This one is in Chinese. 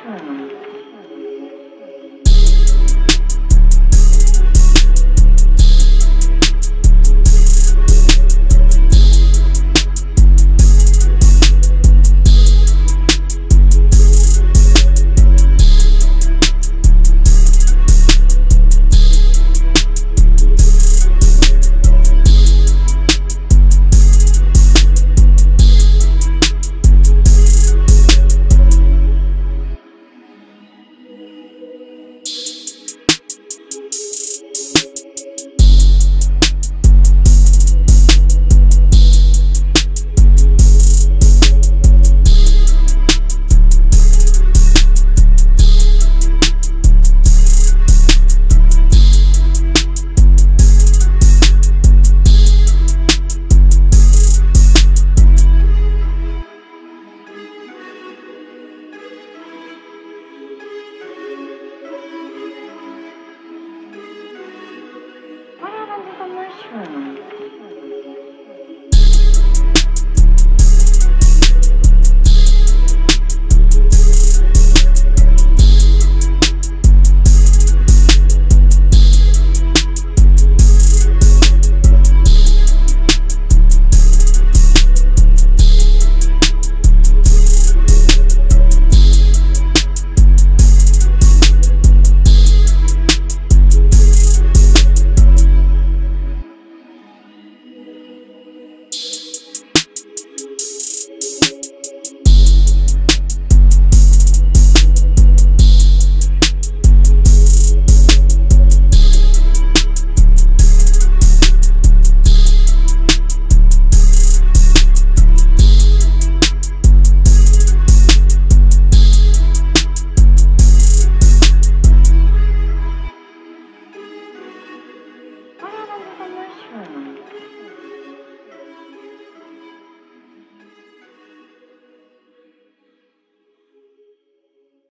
Sure.